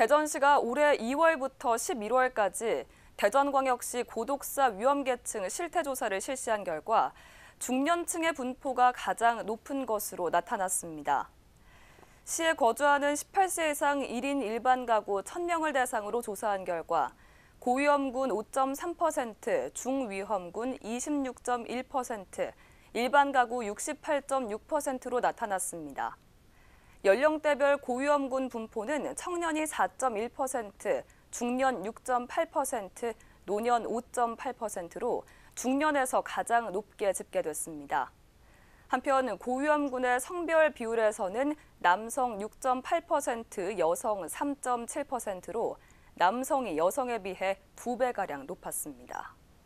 대전시가 올해 2월부터 11월까지 대전광역시 고독사 위험계층 실태조사를 실시한 결과 중년층의 분포가 가장 높은 것으로 나타났습니다. 시에 거주하는 18세 이상 1인 일반 가구 1000명을 대상으로 조사한 결과 고위험군 5.3%, 중위험군 26.1%, 일반 가구 68.6%로 나타났습니다. 연령대별 고위험군 분포는 청년이 4.1%, 중년 6.8%, 노년 5.8%로 중년에서 가장 높게 집계됐습니다. 한편 고위험군의 성별 비율에서는 남성 6.8%, 여성 3.7%로 남성이 여성에 비해 2배가량 높았습니다.